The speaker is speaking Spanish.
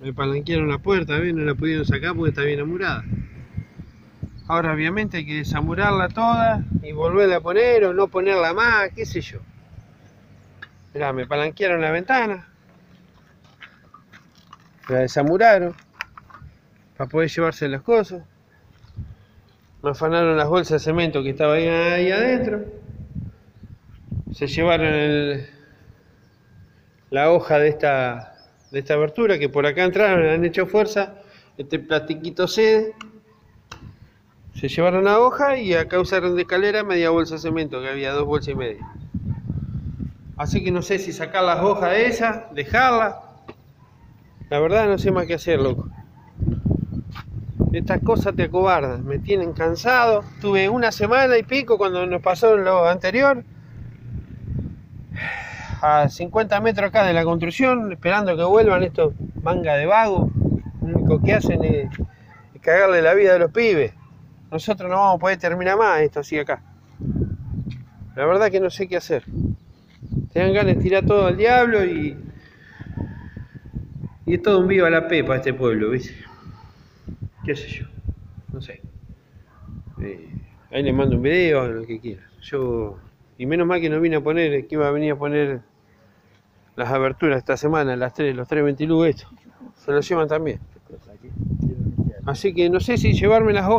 Me palanquearon la puerta, ¿ven? No la pudieron sacar porque está bien amurada. Ahora obviamente hay que desamurarla toda y volverla a poner o no ponerla más, qué sé yo. Mirá, me palanquearon la ventana. La desamuraron para poder llevarse las cosas. Me afanaron las bolsas de cemento que estaba ahí, adentro. Se llevaron la hoja de esta de esta abertura que por acá entraron, han hecho fuerza, este plastiquito cede, se llevaron la hoja y acá usaron de escalera media bolsa de cemento, que había dos bolsas y media. Así que no sé si sacar las hojas de esas, dejarlas. La verdad no sé más qué hacer, loco. Estas cosas te acobardan, me tienen cansado. Tuve una semana y pico cuando nos pasó lo anterior a 50 metros acá de la construcción, esperando que vuelvan estos manga de vago. Lo único que hacen es, cagarle la vida a los pibes. Nosotros no vamos a poder terminar más esto así acá. La verdad que no sé qué hacer. Tengan ganas de tirar todo al diablo y. Y es todo un vivo a la pepa este pueblo, ¿viste? ¿Qué sé yo? No sé. Eh, ahí les mando un video, lo que quieran. Yo. Y menos mal que no vine a poner, que iba a venir a poner las aberturas esta semana, las tres, los tres ventilú estos. Se los llevan también. Así que no sé si llevarme las.